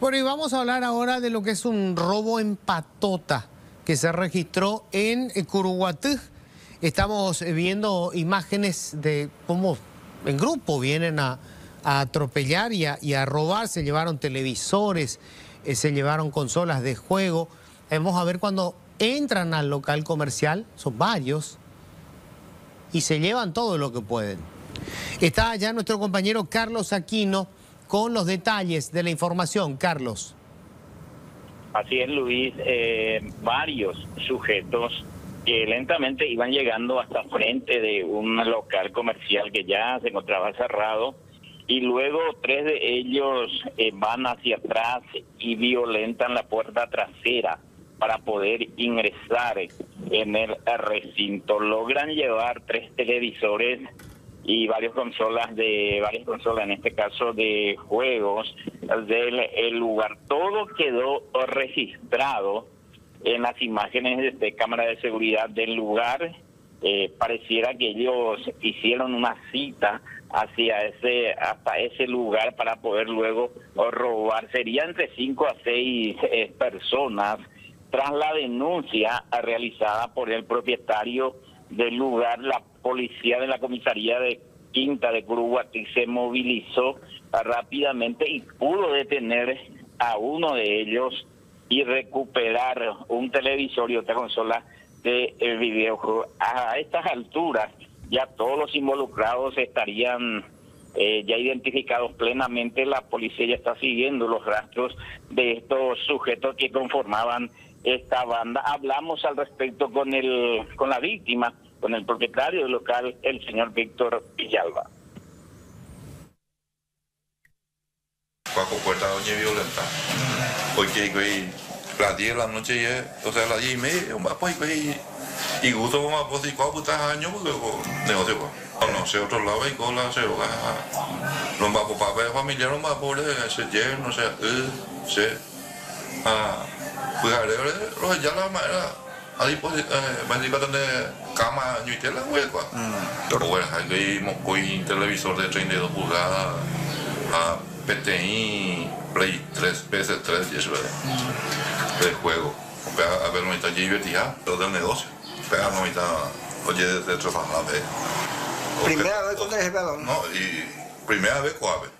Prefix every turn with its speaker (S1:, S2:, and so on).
S1: Bueno, y vamos a hablar ahora de lo que es un robo en patota que se registró en Curuguatú. Estamos viendo imágenes de cómo en grupo vienen a, atropellar y a, robar. Se llevaron televisores, eh, se llevaron consolas de juego. Vamos a ver cuando entran al local comercial, son varios, y se llevan todo lo que pueden. Está allá nuestro compañero Carlos Aquino con los detalles de la información. Carlos.
S2: Así es, Luis. Eh, varios sujetos que lentamente iban llegando hasta frente de un local comercial que ya se encontraba cerrado y luego tres de ellos eh, van hacia atrás y violentan la puerta trasera para poder ingresar en el recinto. Logran llevar tres televisores y varias consolas de varias consolas en este caso de juegos del lugar todo quedó registrado en las imágenes de cámara de seguridad del lugar. Eh, pareciera que ellos hicieron una cita hacia ese hasta ese lugar para poder luego robar. Serían entre cinco a seis eh, personas tras la denuncia realizada por el propietario del lugar la policía de la comisaría de Quinta de Curuguatí se movilizó rápidamente y pudo detener a uno de ellos y recuperar un televisor y otra consola de videojuego. A estas alturas ya todos los involucrados estarían eh, ya identificados plenamente. La policía ya está siguiendo los rastros de estos sujetos que conformaban esta banda. Hablamos al respecto con el con la víctima con el propietario del local, el señor Víctor Villalba.
S3: Cuaco puerta doña violenta. Porque güey, las 10 de la noche ya, o sea, las 10 y media, un pues güey, y gusto pues y cuatro putas años, porque negocio pues. No sé, otro lado y con la se va. No va por papel familiar, no va por ese yerno, no sé, eh, sé. Ah, pues a ver, ya la manera. Pues, eh, cama ñuitela. Pero bueno, hay un televisor de 32 pulgadas, a PTI, Play 3, PS3 y eso, de juego. A ver, no está allí divertida, pero del negocio. Pero no está, oye, de trabajar,
S4: ¿Primera vez con balón?
S3: No, y primera vez, ¿cuál vez?